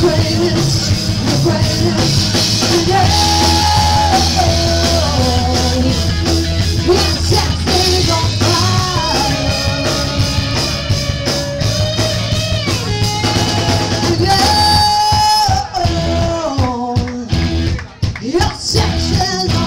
greatest, the greatest. Yeah, Yeah,